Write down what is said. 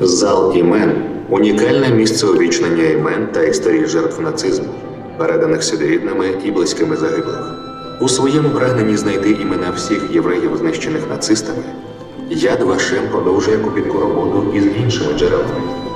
Зал імен унікальне місце увічнення імен та історії жертв нацизму, переданих сюди і близькими загиблих. У своєму прагненні знайти імена всіх євреїв, знищених нацистами, Яд Вашем продовжує купітку роботу із іншими джерелами.